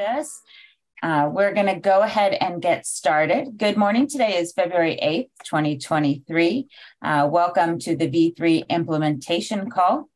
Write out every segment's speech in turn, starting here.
us. Uh, we're going to go ahead and get started. Good morning. Today is February 8th, 2023. Uh, welcome to the V3 implementation call.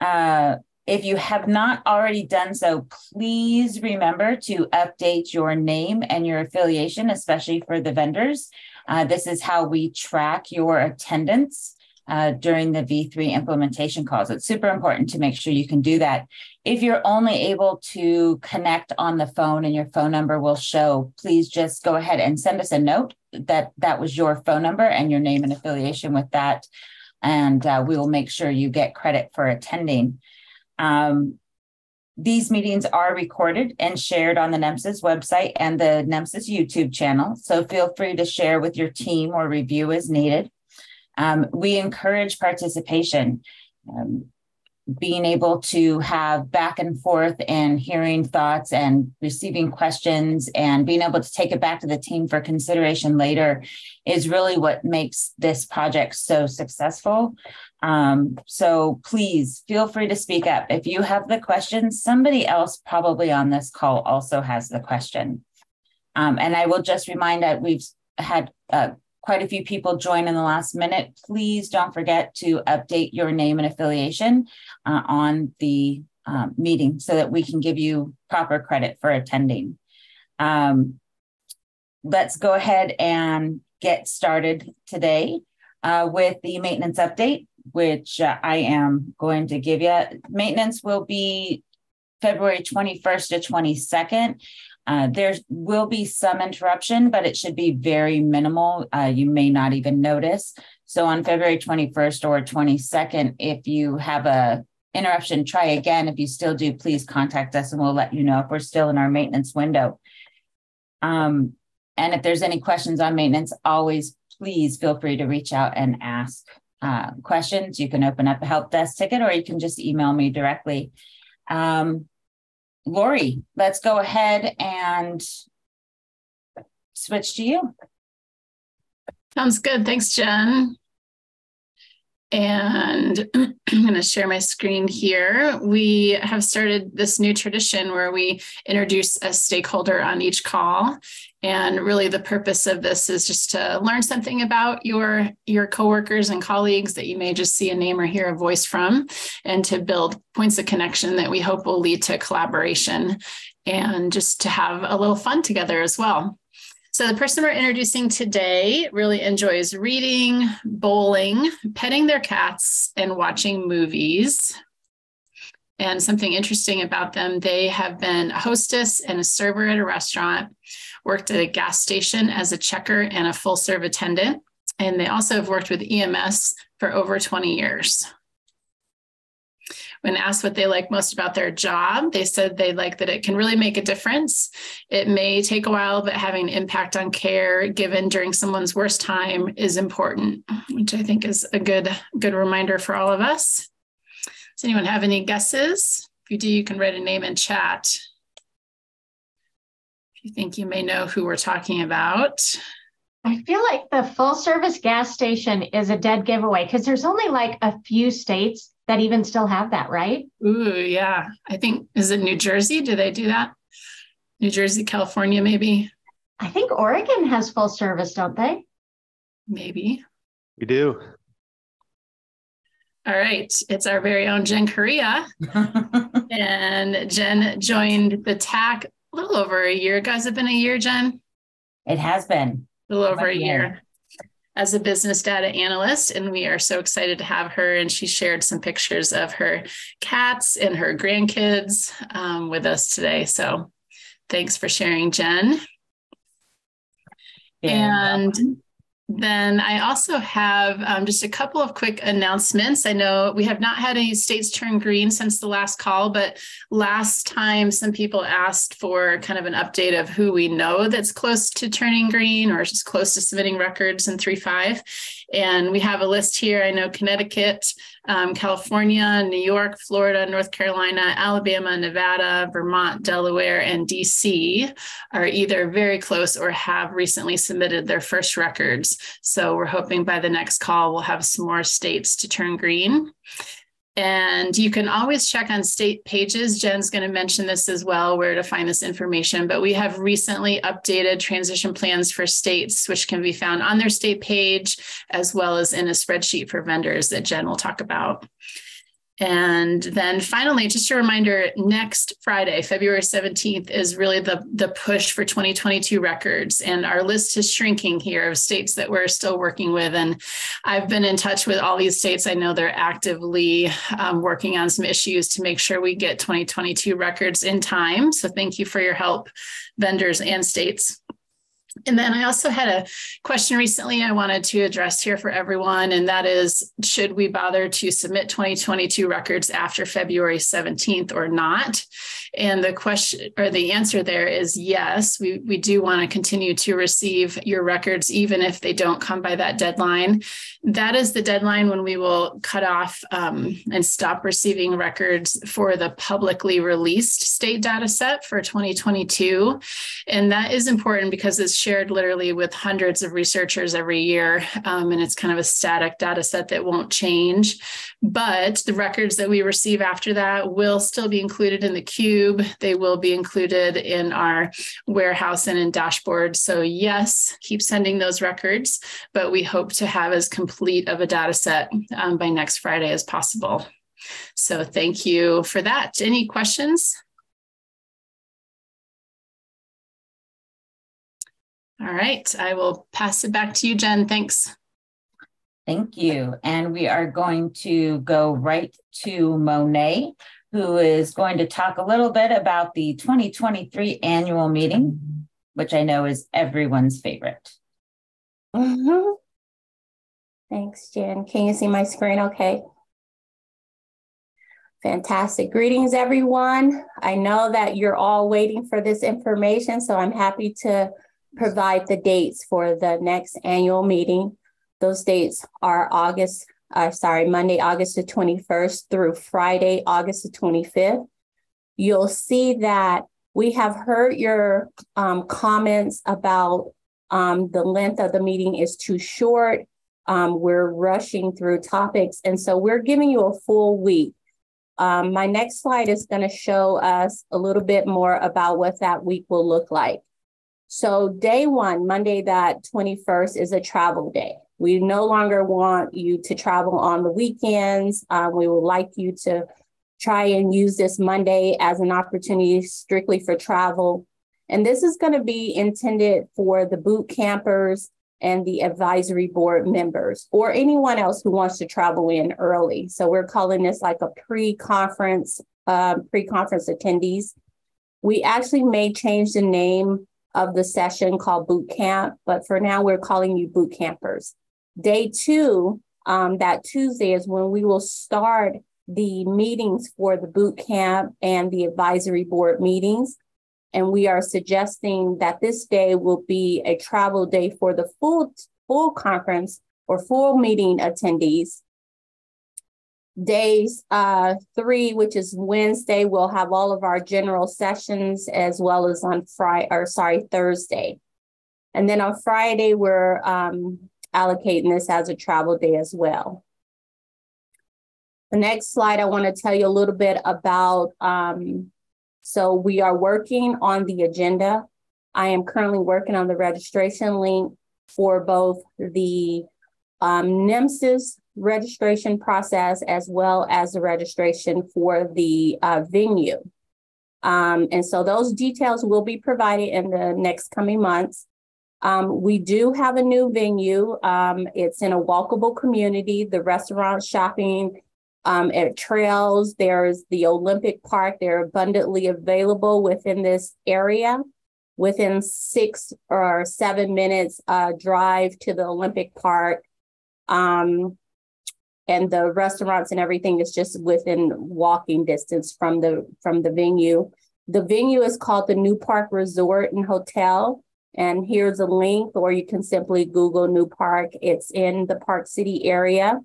Uh, if you have not already done so, please remember to update your name and your affiliation, especially for the vendors. Uh, this is how we track your attendance uh, during the V3 implementation calls. It's super important to make sure you can do that. If you're only able to connect on the phone and your phone number will show, please just go ahead and send us a note that that was your phone number and your name and affiliation with that. And uh, we will make sure you get credit for attending. Um, these meetings are recorded and shared on the NEMSIS website and the NEMSIS YouTube channel. So feel free to share with your team or review as needed. Um, we encourage participation. Um, being able to have back and forth and hearing thoughts and receiving questions and being able to take it back to the team for consideration later is really what makes this project so successful. Um, so please feel free to speak up. If you have the question, somebody else probably on this call also has the question. Um, and I will just remind that we've had uh, quite a few people join in the last minute, please don't forget to update your name and affiliation uh, on the um, meeting so that we can give you proper credit for attending. Um, let's go ahead and get started today uh, with the maintenance update, which uh, I am going to give you. Maintenance will be February 21st to 22nd. Uh, there will be some interruption, but it should be very minimal. Uh, you may not even notice. So on February 21st or 22nd, if you have a interruption, try again. If you still do, please contact us and we'll let you know if we're still in our maintenance window. Um, and if there's any questions on maintenance, always please feel free to reach out and ask uh, questions. You can open up a help desk ticket or you can just email me directly. Um, Lauri, let's go ahead and switch to you. Sounds good. Thanks, Jen. And I'm going to share my screen here. We have started this new tradition where we introduce a stakeholder on each call. And really the purpose of this is just to learn something about your, your coworkers and colleagues that you may just see a name or hear a voice from, and to build points of connection that we hope will lead to collaboration and just to have a little fun together as well. So, the person we're introducing today really enjoys reading, bowling, petting their cats, and watching movies. And something interesting about them, they have been a hostess and a server at a restaurant, worked at a gas station as a checker and a full serve attendant. And they also have worked with EMS for over 20 years. When asked what they like most about their job, they said they like that it can really make a difference. It may take a while, but having impact on care given during someone's worst time is important, which I think is a good, good reminder for all of us. Does anyone have any guesses? If you do, you can write a name in chat. If you think you may know who we're talking about. I feel like the full service gas station is a dead giveaway because there's only like a few states that even still have that, right? Ooh, yeah. I think is it New Jersey? Do they do that? New Jersey, California, maybe. I think Oregon has full service, don't they? Maybe. We do. All right. It's our very own Jen Correa. and Jen joined the TAC a little over a year. Guys, have been a year, Jen? It has been. A little over a year as a business data analyst, and we are so excited to have her. And she shared some pictures of her cats and her grandkids um, with us today. So thanks for sharing, Jen. Yeah. And then I also have um, just a couple of quick announcements. I know we have not had any states turn green since the last call, but last time some people asked for kind of an update of who we know that's close to turning green or just close to submitting records in 3.5. And we have a list here. I know Connecticut, um, California, New York, Florida, North Carolina, Alabama, Nevada, Vermont, Delaware, and DC are either very close or have recently submitted their first records. So we're hoping by the next call, we'll have some more states to turn green. And you can always check on state pages. Jen's going to mention this as well, where to find this information. But we have recently updated transition plans for states, which can be found on their state page, as well as in a spreadsheet for vendors that Jen will talk about. And then finally, just a reminder next Friday, February 17th, is really the, the push for 2022 records. And our list is shrinking here of states that we're still working with. And I've been in touch with all these states. I know they're actively um, working on some issues to make sure we get 2022 records in time. So thank you for your help, vendors and states. And then I also had a question recently I wanted to address here for everyone, and that is should we bother to submit 2022 records after February 17th or not? And the question or the answer there is yes, we, we do want to continue to receive your records, even if they don't come by that deadline. That is the deadline when we will cut off um, and stop receiving records for the publicly released state data set for 2022. And that is important because it's shared literally with hundreds of researchers every year. Um, and it's kind of a static data set that won't change. But the records that we receive after that will still be included in the cube. They will be included in our warehouse and in dashboard. So, yes, keep sending those records, but we hope to have as complete of a data set um, by next Friday as possible. So, thank you for that. Any questions? All right, I will pass it back to you, Jen. Thanks. Thank you. And we are going to go right to Monet, who is going to talk a little bit about the 2023 annual meeting, which I know is everyone's favorite. Mm-hmm. Thanks, Jen. Can you see my screen okay? Fantastic. Greetings, everyone. I know that you're all waiting for this information, so I'm happy to provide the dates for the next annual meeting. Those dates are August, uh, sorry, Monday, August the 21st through Friday, August the 25th. You'll see that we have heard your um, comments about um, the length of the meeting is too short. Um, we're rushing through topics. And so we're giving you a full week. Um, my next slide is going to show us a little bit more about what that week will look like. So, day one, Monday, that 21st, is a travel day. We no longer want you to travel on the weekends. Um, we would like you to try and use this Monday as an opportunity strictly for travel. And this is going to be intended for the boot campers and the advisory board members or anyone else who wants to travel in early. So we're calling this like a pre-conference, uh, pre-conference attendees. We actually may change the name of the session called boot camp, but for now we're calling you boot campers. Day two, um, that Tuesday is when we will start the meetings for the boot camp and the advisory board meetings. And we are suggesting that this day will be a travel day for the full, full conference or full meeting attendees. Days uh, three, which is Wednesday, we'll have all of our general sessions as well as on Friday, or sorry, Thursday. And then on Friday, we're um, allocating this as a travel day as well. The next slide, I want to tell you a little bit about. Um, so we are working on the agenda. I am currently working on the registration link for both the um, registration process as well as the registration for the uh, venue. Um, and so those details will be provided in the next coming months. Um, we do have a new venue. Um, it's in a walkable community, the restaurant, shopping, um, at trails. There's the Olympic Park. They're abundantly available within this area. Within six or seven minutes uh, drive to the Olympic Park. Um, and the restaurants and everything is just within walking distance from the from the venue. The venue is called the Newpark Resort and Hotel. And here's a link, or you can simply Google Newpark. It's in the Park City area.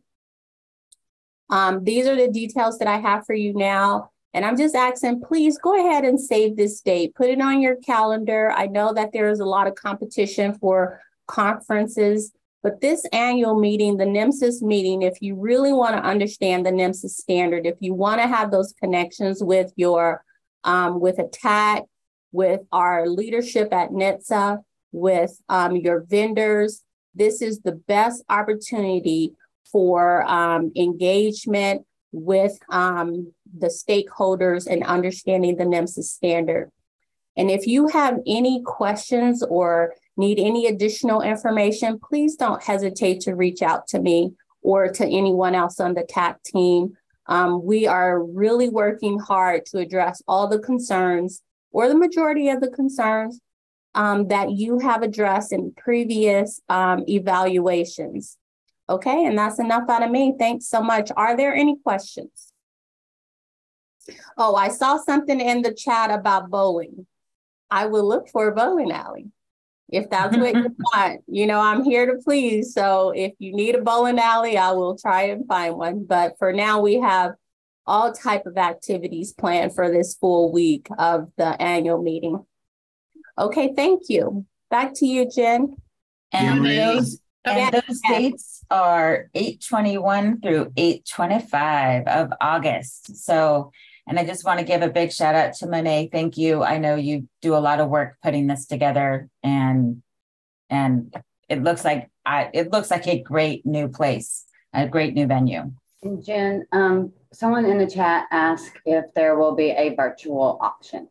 Um, these are the details that I have for you now. And I'm just asking, please go ahead and save this date. Put it on your calendar. I know that there is a lot of competition for conferences. But this annual meeting, the NEMSIS meeting, if you really want to understand the NEMSIS standard, if you want to have those connections with your, um, with ATTAC, with our leadership at NHTSA, with um, your vendors, this is the best opportunity for um, engagement with um, the stakeholders and understanding the NEMSIS standard. And if you have any questions or need any additional information, please don't hesitate to reach out to me or to anyone else on the TAC team. Um, we are really working hard to address all the concerns or the majority of the concerns um, that you have addressed in previous um, evaluations. Okay, and that's enough out of me. Thanks so much. Are there any questions? Oh, I saw something in the chat about bowling. I will look for a bowling alley if that's what you want. You know, I'm here to please. So if you need a bowling alley, I will try and find one. But for now, we have all type of activities planned for this full week of the annual meeting. Okay, thank you. Back to you, Jen. And those and those dates are 821 through 825 of August. So, and I just want to give a big shout out to Monet. Thank you. I know you do a lot of work putting this together and and it looks like I, it looks like a great new place, a great new venue. And Jen, um, someone in the chat asked if there will be a virtual option.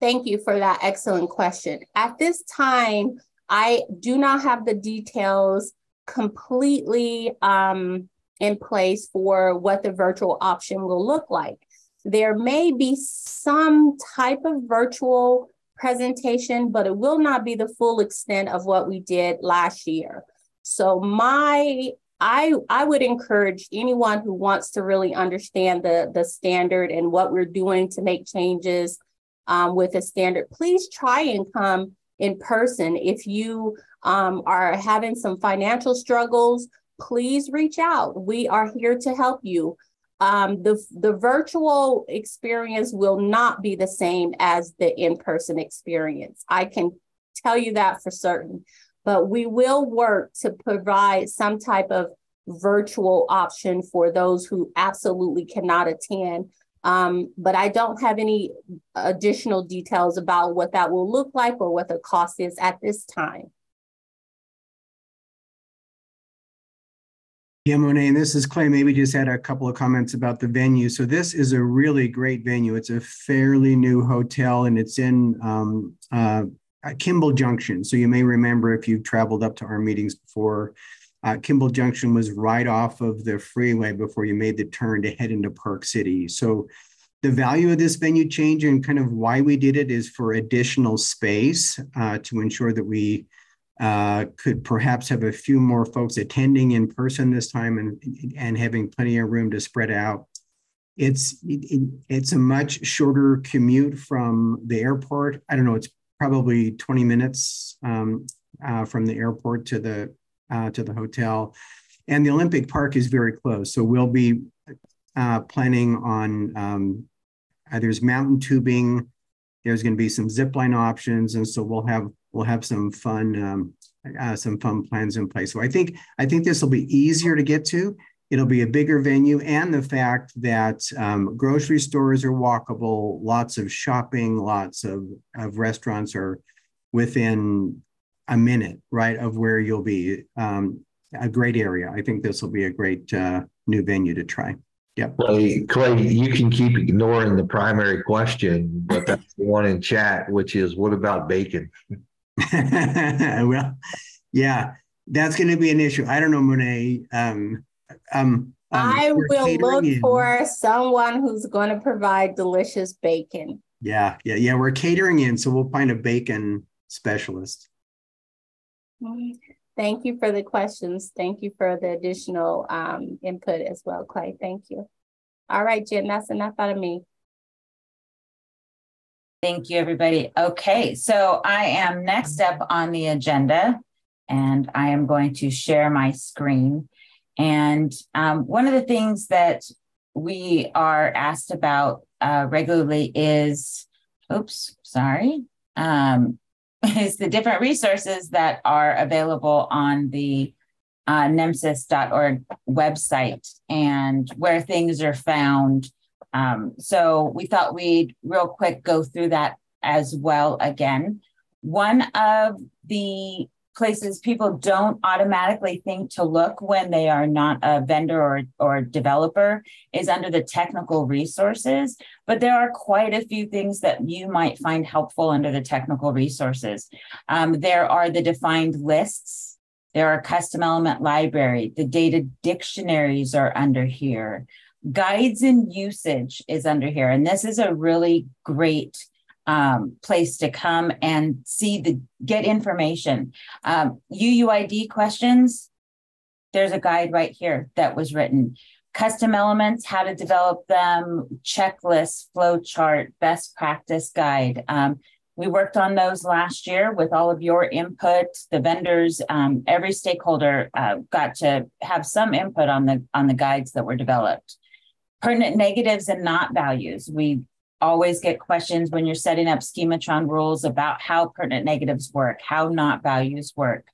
Thank you for that excellent question. At this time, I do not have the details completely um, in place for what the virtual option will look like. There may be some type of virtual presentation, but it will not be the full extent of what we did last year. So my I I would encourage anyone who wants to really understand the the standard and what we're doing to make changes um, with a standard, please try and come in person. If you um, are having some financial struggles, please reach out. We are here to help you. Um, the, the virtual experience will not be the same as the in person experience. I can tell you that for certain, but we will work to provide some type of virtual option for those who absolutely cannot attend um, but I don't have any additional details about what that will look like or what the cost is at this time. Yeah, Monet, and this is Clay. Maybe just had a couple of comments about the venue. So this is a really great venue. It's a fairly new hotel, and it's in um, uh, Kimball Junction. So you may remember if you've traveled up to our meetings before, uh, Kimball Junction was right off of the freeway before you made the turn to head into Park City. So the value of this venue change and kind of why we did it is for additional space uh, to ensure that we uh, could perhaps have a few more folks attending in person this time and, and having plenty of room to spread out. It's it, it's a much shorter commute from the airport. I don't know. It's probably 20 minutes um, uh, from the airport to the uh, to the hotel. And the Olympic Park is very close. So we'll be uh, planning on um, uh, there's mountain tubing. There's going to be some zip line options, and so we'll have we'll have some fun um, uh, some fun plans in place. So I think I think this will be easier to get to. It'll be a bigger venue, and the fact that um, grocery stores are walkable, lots of shopping, lots of, of restaurants are within a minute, right, of where you'll be. Um, a great area. I think this will be a great uh, new venue to try. Yep. Clay, Clay, you can keep ignoring the primary question, but that's the one in chat, which is what about bacon? well, yeah, that's going to be an issue. I don't know, Monet. Um, um, um, I will look in. for someone who's going to provide delicious bacon. Yeah, yeah, yeah. We're catering in, so we'll find a bacon specialist. Thank you for the questions. Thank you for the additional um, input as well, Clay. Thank you. All right, Jen, that's enough out of me. Thank you, everybody. Okay, so I am next up on the agenda, and I am going to share my screen. And um, one of the things that we are asked about uh, regularly is, oops, sorry. Um, is the different resources that are available on the uh, nemsis.org website and where things are found. Um, so we thought we'd real quick go through that as well again. One of the places people don't automatically think to look when they are not a vendor or, or developer is under the technical resources. But there are quite a few things that you might find helpful under the technical resources. Um, there are the defined lists. There are custom element library. The data dictionaries are under here. Guides and usage is under here. And this is a really great um, place to come and see the get information. Um, UUID questions, there's a guide right here that was written. Custom elements, how to develop them, checklist, flow chart, best practice guide. Um, we worked on those last year with all of your input. The vendors, um, every stakeholder uh, got to have some input on the on the guides that were developed. Pertinent negatives and not values. We always get questions when you're setting up schematron rules about how pertinent negatives work, how not values work.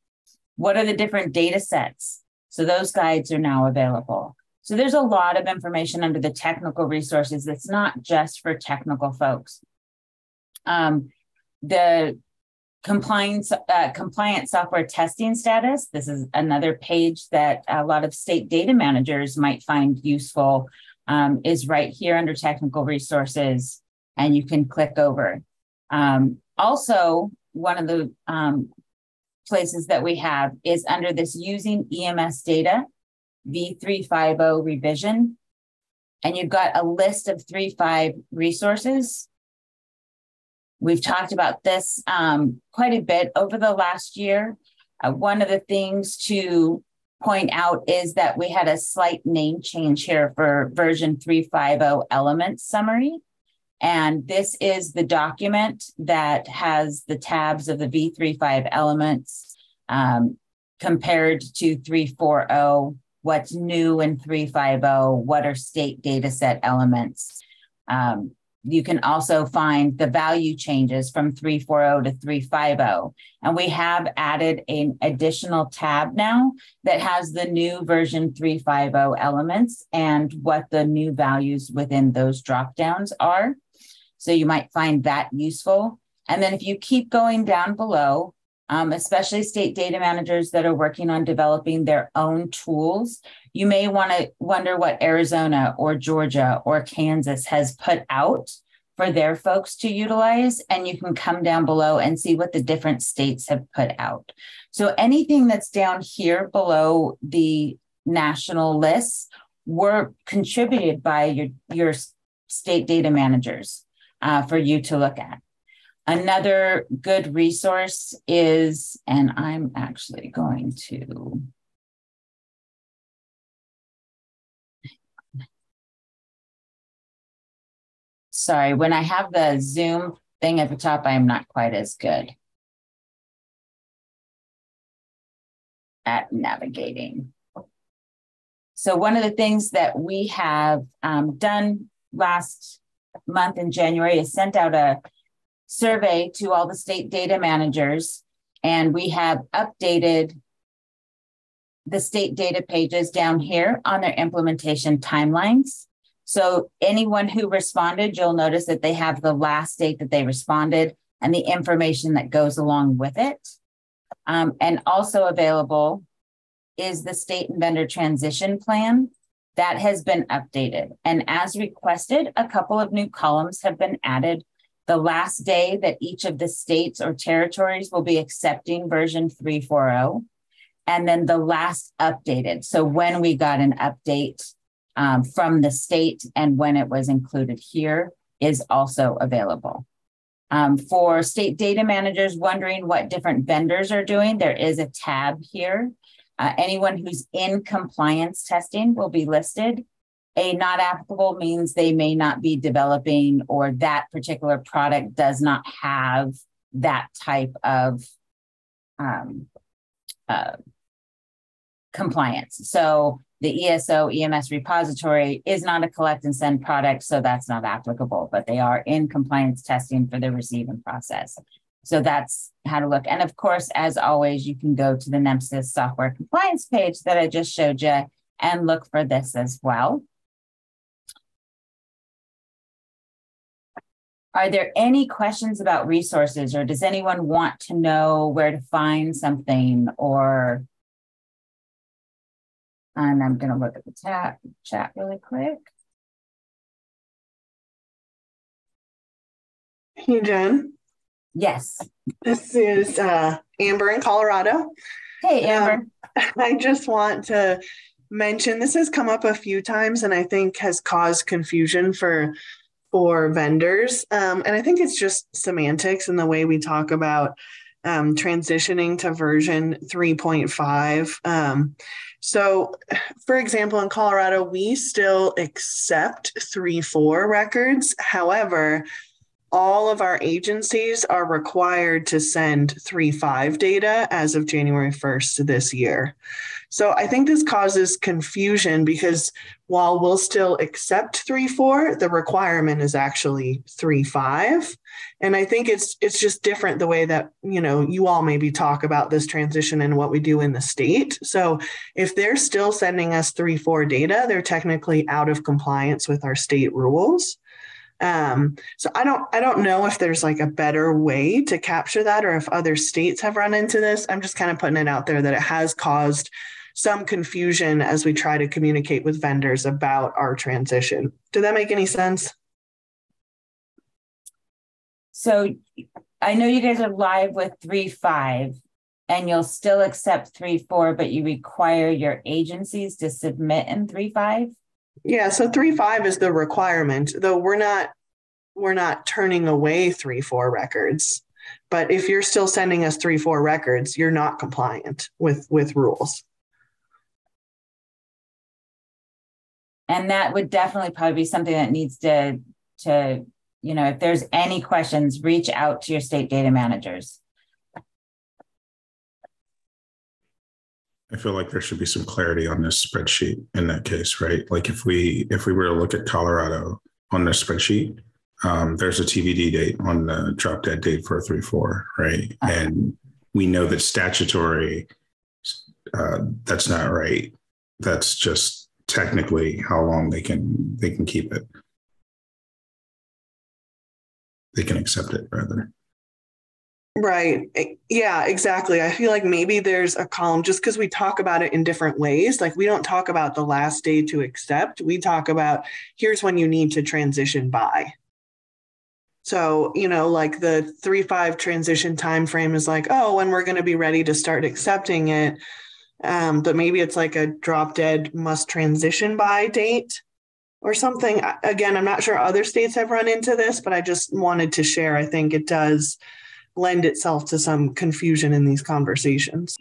What are the different data sets? So those guides are now available. So there's a lot of information under the technical resources that's not just for technical folks. Um, the compliance uh, compliant software testing status. This is another page that a lot of state data managers might find useful um, is right here under technical resources, and you can click over. Um, also, one of the um, places that we have is under this using EMS data, V350 revision. And you've got a list of three five resources. We've talked about this um, quite a bit over the last year. Uh, one of the things to point out is that we had a slight name change here for version 350 elements summary. And this is the document that has the tabs of the V35 elements um, compared to 340, what's new in 350, what are state data set elements. Um, you can also find the value changes from 340 to 350. And we have added an additional tab now that has the new version 350 elements and what the new values within those dropdowns are. So you might find that useful. And then if you keep going down below, um, especially state data managers that are working on developing their own tools, you may want to wonder what Arizona or Georgia or Kansas has put out for their folks to utilize. And you can come down below and see what the different states have put out. So anything that's down here below the national lists were contributed by your, your state data managers uh, for you to look at. Another good resource is, and I'm actually going to Sorry, when I have the Zoom thing at the top, I am not quite as good at navigating. So one of the things that we have um, done last month in January is sent out a survey to all the state data managers, and we have updated the state data pages down here on their implementation timelines. So anyone who responded, you'll notice that they have the last date that they responded and the information that goes along with it. Um, and also available is the state and vendor transition plan that has been updated. And as requested, a couple of new columns have been added. The last day that each of the states or territories will be accepting version 340. And then the last updated. So when we got an update um, from the state and when it was included here is also available. Um, for state data managers wondering what different vendors are doing, there is a tab here. Uh, anyone who's in compliance testing will be listed. A not applicable means they may not be developing or that particular product does not have that type of um, uh, compliance. So the ESO EMS repository is not a collect and send product, so that's not applicable, but they are in compliance testing for the receive and process. So that's how to look. And of course, as always, you can go to the NEMSIS software compliance page that I just showed you and look for this as well. Are there any questions about resources or does anyone want to know where to find something or and I'm going to look at the chat chat really quick. Hey, Jen. Yes. This is uh, Amber in Colorado. Hey, Amber. Um, I just want to mention this has come up a few times and I think has caused confusion for for vendors. Um, and I think it's just semantics and the way we talk about um, transitioning to version 3.5. Um, so, for example, in Colorado, we still accept 3.4 records. However, all of our agencies are required to send 3.5 data as of January 1st this year. So I think this causes confusion because while we'll still accept 3.4, the requirement is actually 3.5. And I think it's it's just different the way that, you know, you all maybe talk about this transition and what we do in the state. So if they're still sending us 3.4 data, they're technically out of compliance with our state rules. Um, so I don't I don't know if there's like a better way to capture that or if other states have run into this. I'm just kind of putting it out there that it has caused some confusion as we try to communicate with vendors about our transition. Did that make any sense? So I know you guys are live with three five and you'll still accept three four, but you require your agencies to submit in 3.5? Yeah, so three five is the requirement, though we're not we're not turning away three four records. But if you're still sending us three four records, you're not compliant with with rules. And that would definitely probably be something that needs to to you know if there's any questions, reach out to your state data managers. I feel like there should be some clarity on this spreadsheet in that case, right? Like if we if we were to look at Colorado on the spreadsheet, um, there's a TBD date on the drop dead date for three four, right? Uh-huh. And we know that statutory, uh, that's not right. That's just technically how long they can they can keep it. They can accept it rather. Right. Yeah, exactly. I feel like maybe there's a column just because we talk about it in different ways. Like we don't talk about the last day to accept. We talk about here's when you need to transition by. So, you know, like the 3 5 transition time frame is like, oh, when we're going to be ready to start accepting it. Um, but maybe it's like a drop dead must transition by date or something. Again, I'm not sure other states have run into this, but I just wanted to share. I think it does lend itself to some confusion in these conversations.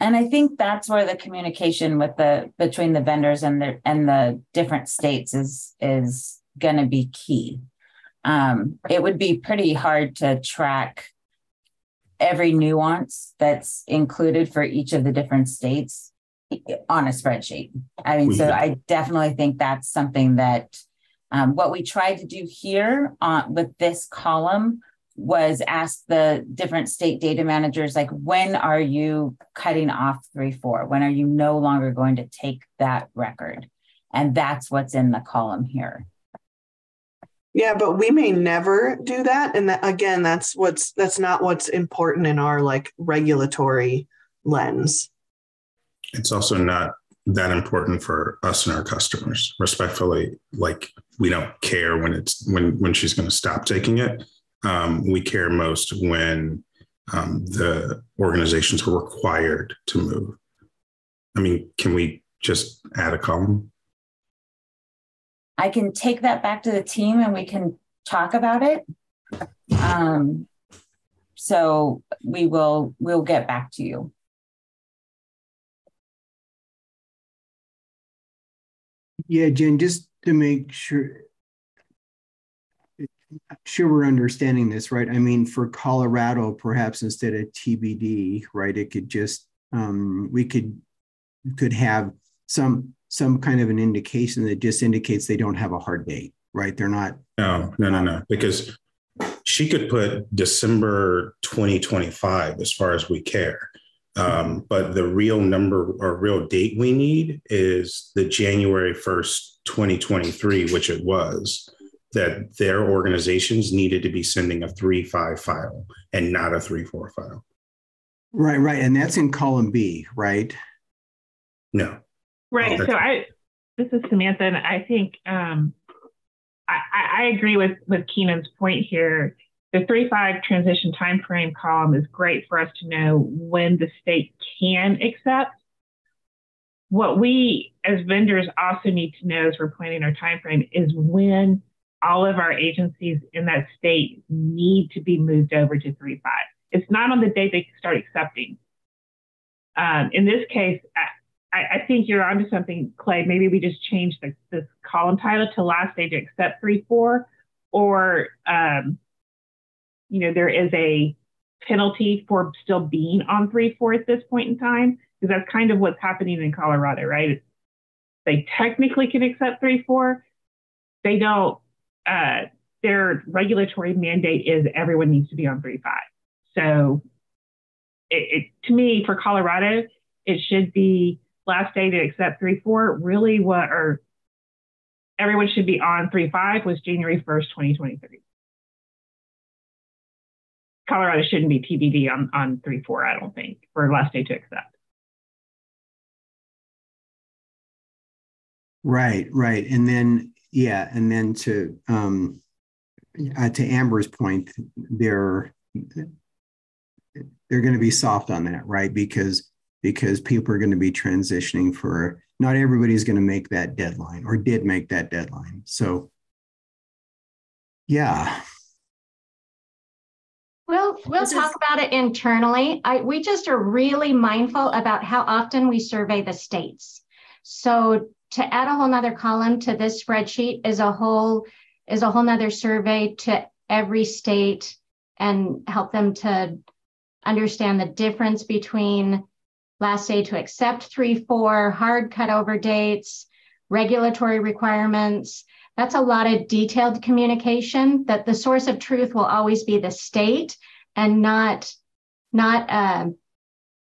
And I think that's where the communication with the between the vendors and the and the different states is is going to be key. Um, it would be pretty hard to track every nuance that's included for each of the different states on a spreadsheet. I mean, so I definitely think that's something that um, what we tried to do here on, with this column was ask the different state data managers, like, when are you cutting off 3 4? When are you no longer going to take that record? And that's what's in the column here. Yeah, but we may never do that. And that, again, that's what's that's not what's important in our like regulatory lens. It's also not that important for us and our customers respectfully like we don't care when it's when when she's going to stop taking it. Um, we care most when um, the organizations are required to move. I mean can we just add a column? I can take that back to the team and we can talk about it. Um, so we will we'll get back to you Yeah, Jen, just to make sure sure we're understanding this, right? I mean, for Colorado, perhaps instead of TBD, right, it could just um, we could could have some some kind of an indication that just indicates they don't have a hard date, right? They're not. No, no, no, no, because she could put December 2025 as far as we care. Um, but the real number or real date we need is the January 1st, 2023, which it was, that their organizations needed to be sending a 3 5 file and not a 3 4 file. Right, right. And that's in column B, right? No. Right. Oh, so I, this is Samantha, and I think um, I, I agree with with Keenan's point here. The three five transition time frame column is great for us to know when the state can accept. What we as vendors also need to know as we're planning our time frame is when all of our agencies in that state need to be moved over to three five. It's not on the date they start accepting. Um, in this case, I, I, think you're onto something, Clay. Maybe we just change the, this column title to last day to accept three four, or um, you know there is a penalty for still being on three four at this point in time because that's kind of what's happening in Colorado, right? They technically can accept three four, they don't. Uh, their regulatory mandate is everyone needs to be on three five. So, it, it, to me, for Colorado, it should be last day to accept three four. Really, what or everyone should be on three five was January first, twenty twenty three. Colorado shouldn't be TBD on on three four. I don't think for last day to accept. Right, right, and then yeah, and then to um, uh, to Amber's point, they're they're going to be soft on that, right? Because because people are going to be transitioning for not everybody's going to make that deadline or did make that deadline. So yeah. We'll we'll this talk is, about it internally. I, we just are really mindful about how often we survey the states. So to add a whole nother column to this spreadsheet is a whole is a whole nother survey to every state and help them to understand the difference between last day to accept 3 4, hard cutover dates, regulatory requirements. That's a lot of detailed communication that the source of truth will always be the state and not not uh,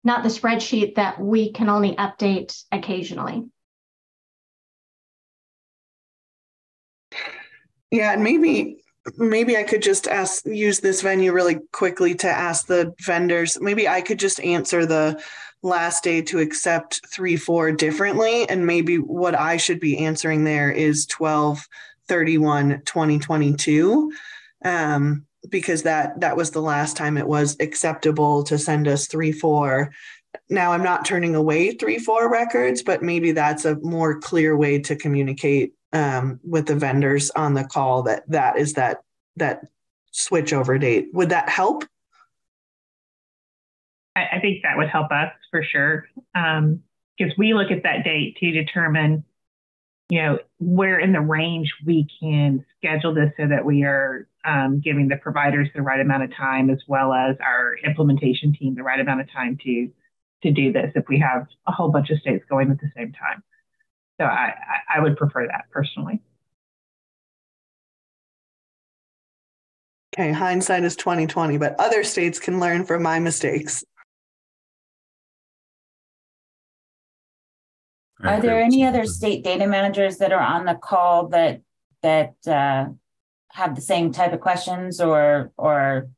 not the spreadsheet that we can only update occasionally. Yeah, and maybe maybe I could just ask use this venue really quickly to ask the vendors. Maybe I could just answer the last day to accept 3 4 differently and maybe what I should be answering there is 12 31 2022 um, because that that was the last time it was acceptable to send us 3 4 now i'm not turning away 3 4 records but maybe that's a more clear way to communicate um, with the vendors on the call that that is that that switch over date. Would that help? I, I think that would help us for sure because um, we look at that date to determine, you know, where in the range we can schedule this so that we are um, giving the providers the right amount of time as well as our implementation team the right amount of time to to do this if we have a whole bunch of states going at the same time. So I, I would prefer that personally. Okay, hindsight is 2020, but other states can learn from my mistakes. Are there any other state data managers that are on the call that that uh, have the same type of questions or or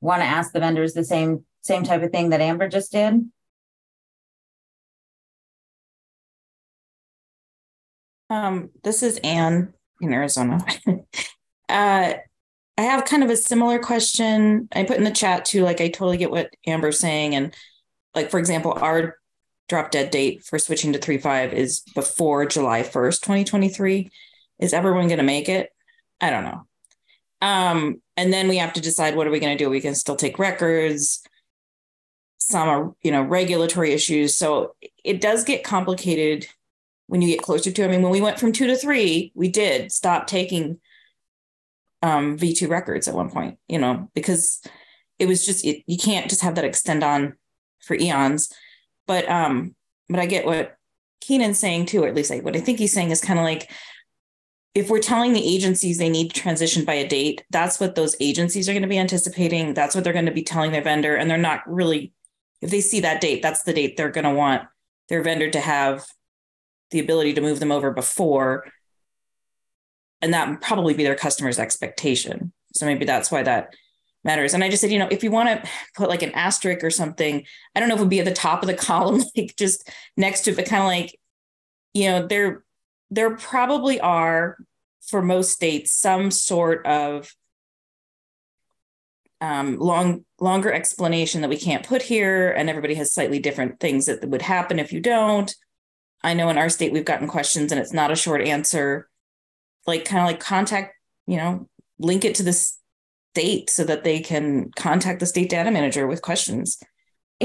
want to ask the vendors the same same type of thing that Amber just did? Um, this is Anne in Arizona. uh, I have kind of a similar question. I put in the chat too, like I totally get what Amber's saying. And like, for example, our drop dead date for switching to 3.5 is before July 1st, 2023. Is everyone going to make it? I don't know. Um, and then we have to decide what are we going to do? We can still take records. Some are, you know, regulatory issues. So it does get complicated when you get closer to. I mean, when we went from two to three, we did stop taking um, V2 records at one point, you know, because it was just it, you can't just have that extend on for eons. But um, but I get what Keenan's saying too, or at least like what I think he's saying is kind of like if we're telling the agencies they need to transition by a date, that's what those agencies are going to be anticipating. That's what they're going to be telling their vendor. And they're not really, if they see that date, that's the date they're going to want their vendor to have the ability to move them over before. And that would probably be their customer's expectation. So maybe that's why that matters. And I just said, you know, if you want to put like an asterisk or something, I don't know if it would be at the top of the column, like just next to it, but kind of like, you know, there, there probably are for most states some sort of um, long longer explanation that we can't put here and everybody has slightly different things that would happen if you don't i know in our state we've gotten questions and it's not a short answer like kind of like contact you know link it to the state so that they can contact the state data manager with questions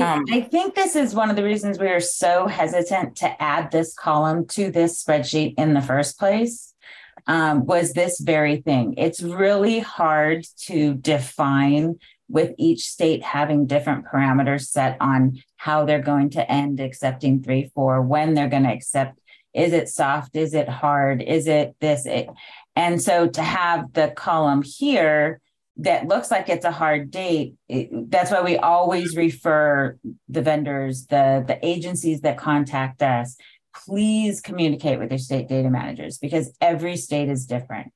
um, I think this is one of the reasons we are so hesitant to add this column to this spreadsheet in the first place. Um, was this very thing. It's really hard to define with each state having different parameters set on how they're going to end accepting three, four, when they're going to accept. Is it soft? Is it hard? Is it this? It, and so to have the column here that looks like it's a hard date it, that's why we always refer the vendors the the agencies that contact us please communicate with your state data managers because every state is different.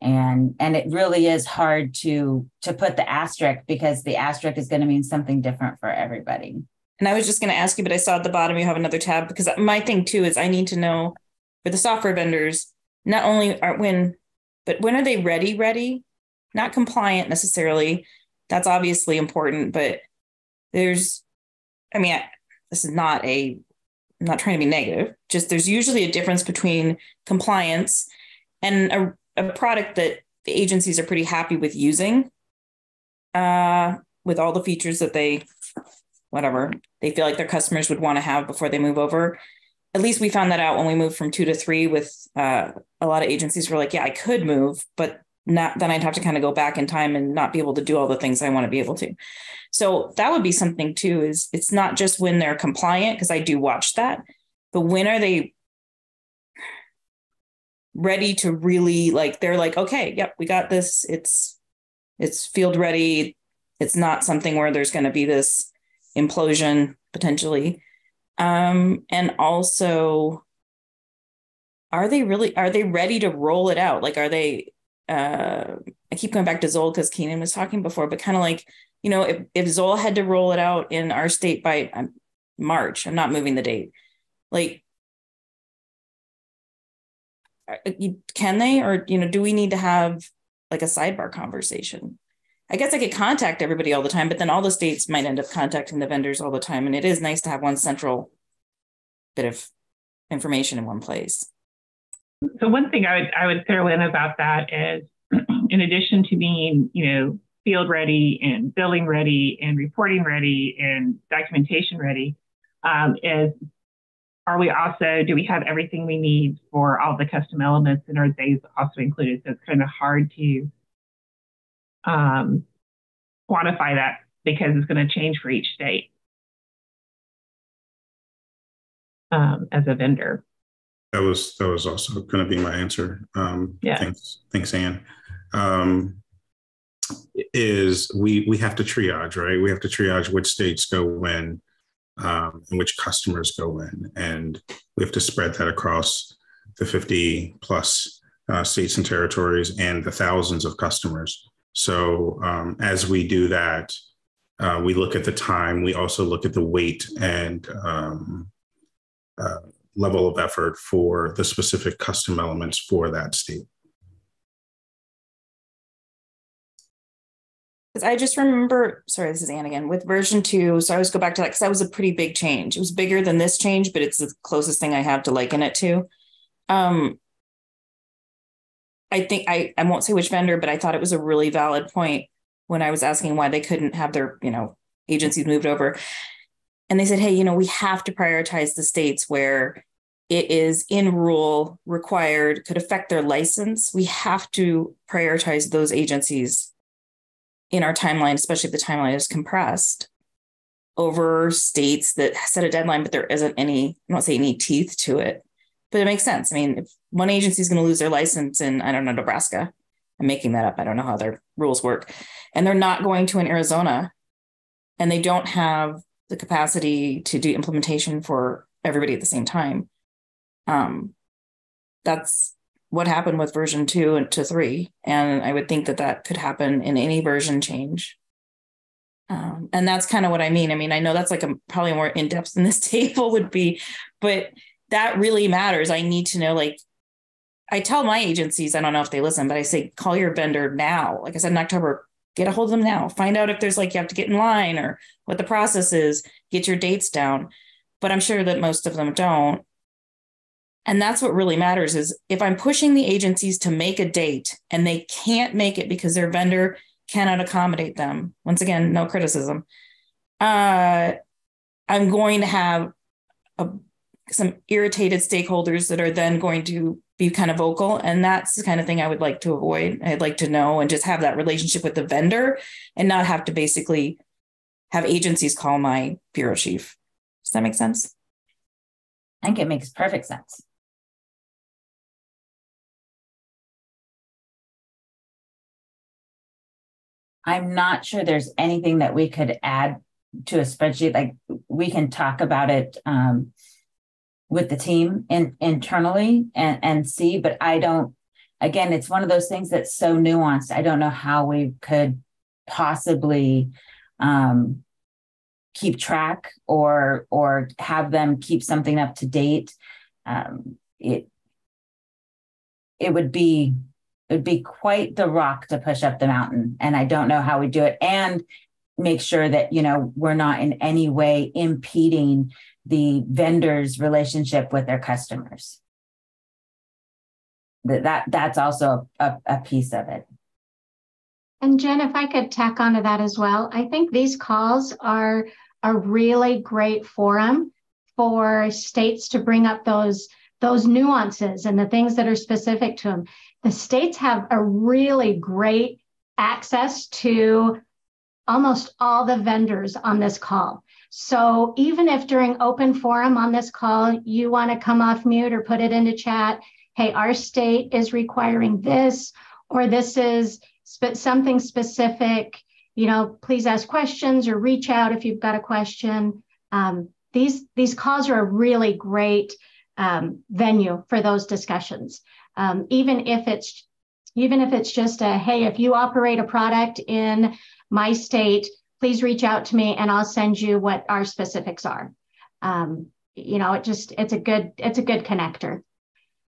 And and it really is hard to to put the asterisk because the asterisk is going to mean something different for everybody. And i was just going to ask you but i saw at the bottom you have another tab because my thing too is i need to know for the software vendors not only are when but when are they ready ready not compliant necessarily. That's obviously important, but there's, I mean, I, this is not a, I'm not trying to be negative, just there's usually a difference between compliance and a, a product that the agencies are pretty happy with using uh, with all the features that they, whatever, they feel like their customers would want to have before they move over. At least we found that out when we moved from two to three with uh, a lot of agencies were like, yeah, I could move, but not then I'd have to kind of go back in time and not be able to do all the things I want to be able to. So that would be something too, is it's not just when they're compliant, because I do watch that, but when are they ready to really like they're like, okay, yep, we got this. It's it's field ready. It's not something where there's going to be this implosion potentially. Um, and also are they really are they ready to roll it out? Like are they uh, I keep going back to Zoll because Keenan was talking before, but kind of like, you know, if, if Zoll had to roll it out in our state by um, March, I'm not moving the date. Like, uh, can they, or, you know, do we need to have like a sidebar conversation? I guess I could contact everybody all the time, but then all the states might end up contacting the vendors all the time. And it is nice to have one central bit of information in one place. So one thing I would I would throw in about that is, in addition to being you know field ready and billing ready and reporting ready and documentation ready, um, is are we also do we have everything we need for all the custom elements and are they also included? So it's kind of hard to um, quantify that because it's going to change for each state um, as a vendor that was that was also going to be my answer. Um, yeah. Thanks, thanks, Anne. Um, is we we have to triage, right? We have to triage which states go when, um, and which customers go when, and we have to spread that across the fifty plus uh, states and territories and the thousands of customers. So um, as we do that, uh, we look at the time. We also look at the weight and um, uh, level of effort for the specific custom elements for that state. Because I just remember, sorry, this is Anne again, with version two. So I always go back to that because that was a pretty big change. It was bigger than this change, but it's the closest thing I have to liken it to. Um, I think I, I won't say which vendor, but I thought it was a really valid point when I was asking why they couldn't have their, you know, agencies moved over and they said, hey, you know, we have to prioritize the states where it is in rule required, could affect their license. We have to prioritize those agencies in our timeline, especially if the timeline is compressed over states that set a deadline, but there isn't any, I don't say any teeth to it. but it makes sense. I mean, if one agency is going to lose their license in, I don't know, Nebraska, I'm making that up. I don't know how their rules work. And they're not going to in Arizona and they don't have the capacity to do implementation for everybody at the same time. Um, that's what happened with version two and to three. And I would think that that could happen in any version change. Um, and that's kind of what I mean. I mean, I know that's like a probably more in depth than this table would be, but that really matters. I need to know, like, I tell my agencies, I don't know if they listen, but I say, call your vendor now. Like I said in October, get a hold of them now. Find out if there's like you have to get in line or what the process is, get your dates down. But I'm sure that most of them don't. And that's what really matters is if I'm pushing the agencies to make a date and they can't make it because their vendor cannot accommodate them. Once again, no criticism. Uh, I'm going to have a, some irritated stakeholders that are then going to be kind of vocal. And that's the kind of thing I would like to avoid. I'd like to know and just have that relationship with the vendor and not have to basically have agencies call my bureau chief. Does that make sense? I think it makes perfect sense. I'm not sure there's anything that we could add to a spreadsheet. Like we can talk about it um, with the team in, internally and, and see, but I don't, again, it's one of those things that's so nuanced. I don't know how we could possibly um, keep track or or have them keep something up to date. Um, it it would be it would be quite the rock to push up the mountain and i don't know how we do it and make sure that you know we're not in any way impeding the vendor's relationship with their customers. That, that that's also a, a piece of it. And jen if i could tack onto that as well i think these calls are a really great forum for states to bring up those those nuances and the things that are specific to them. The states have a really great access to almost all the vendors on this call. So even if during open forum on this call, you want to come off mute or put it into chat, hey, our state is requiring this, or this is sp- something specific, you know, please ask questions or reach out if you've got a question. Um, these, these calls are a really great um, venue for those discussions um, even if it's even if it's just a hey if you operate a product in my state please reach out to me and i'll send you what our specifics are um, you know it just it's a good it's a good connector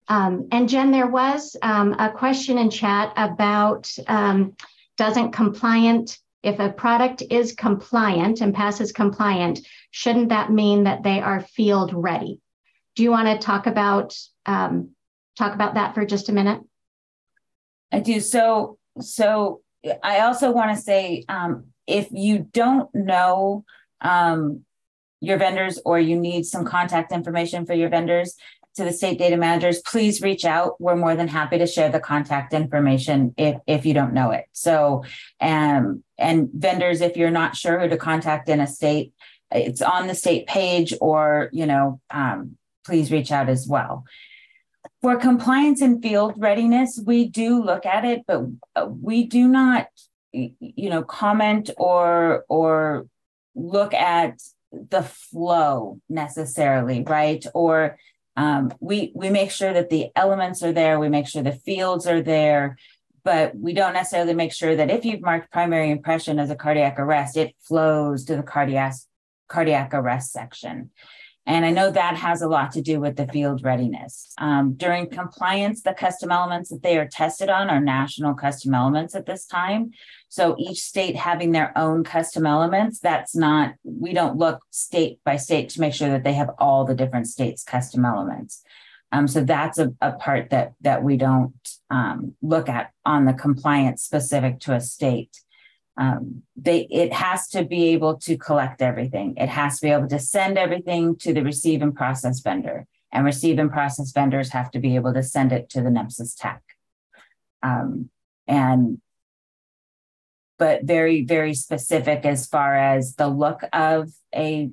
um, and jen there was um, a question in chat about um, doesn't compliant if a product is compliant and passes compliant shouldn't that mean that they are field ready do you want to talk about um, talk about that for just a minute? I do. So, so I also want to say, um, if you don't know um, your vendors or you need some contact information for your vendors to the state data managers, please reach out. We're more than happy to share the contact information if if you don't know it. So, um, and vendors, if you're not sure who to contact in a state, it's on the state page, or you know, um, please reach out as well. For compliance and field readiness, we do look at it, but uh, we do not, you know, comment or or look at the flow necessarily, right? Or um, we we make sure that the elements are there, we make sure the fields are there, but we don't necessarily make sure that if you've marked primary impression as a cardiac arrest, it flows to the cardiac cardiac arrest section. And I know that has a lot to do with the field readiness. Um, during compliance, the custom elements that they are tested on are national custom elements at this time. So each state having their own custom elements, that's not, we don't look state by state to make sure that they have all the different states' custom elements. Um, so that's a, a, part that that we don't um, look at on the compliance specific to a state um, they it has to be able to collect everything. It has to be able to send everything to the receive and process vendor. And receive and process vendors have to be able to send it to the NEMSIS tech. Um, and but very very specific as far as the look of a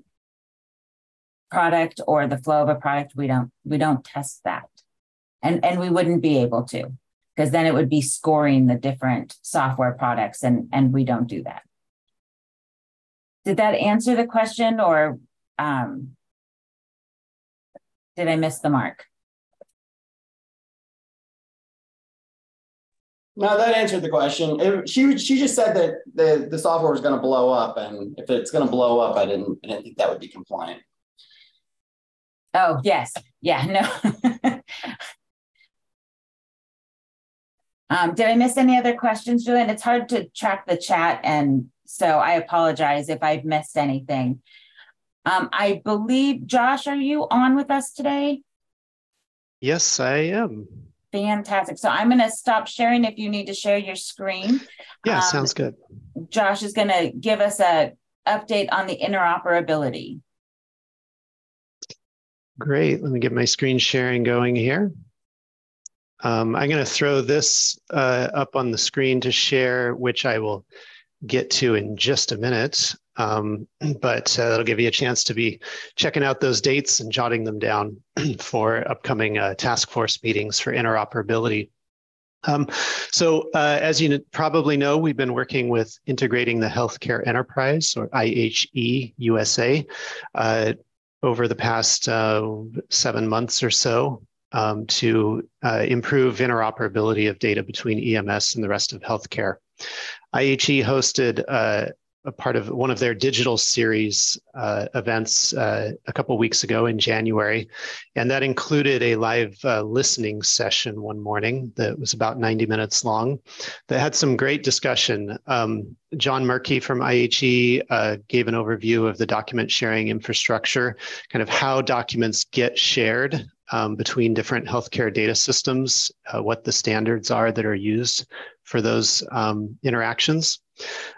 product or the flow of a product we don't we don't test that. And, and we wouldn't be able to because then it would be scoring the different software products and, and we don't do that. Did that answer the question or um, did I miss the mark? No, that answered the question. It, she she just said that the the software was going to blow up, and if it's going to blow up, I didn't I didn't think that would be compliant. Oh yes, yeah, no. um, did I miss any other questions, Julianne? It's hard to track the chat, and so I apologize if I've missed anything. Um, I believe Josh, are you on with us today? Yes, I am. Fantastic. So I'm going to stop sharing if you need to share your screen. Yeah, um, sounds good. Josh is going to give us a update on the interoperability. Great. Let me get my screen sharing going here. Um, I'm going to throw this uh, up on the screen to share, which I will get to in just a minute. Um, but uh, that'll give you a chance to be checking out those dates and jotting them down for upcoming uh, task force meetings for interoperability. Um, so, uh, as you probably know, we've been working with integrating the healthcare enterprise or IHE USA uh, over the past uh, seven months or so um, to uh, improve interoperability of data between EMS and the rest of healthcare. IHE hosted uh, a part of one of their digital series uh, events uh, a couple weeks ago in January, and that included a live uh, listening session one morning that was about 90 minutes long. That had some great discussion. Um, John Moehrke from IHE uh, gave an overview of the document sharing infrastructure, kind of how documents get shared um, between different healthcare data systems, uh, what the standards are that are used for those um, interactions.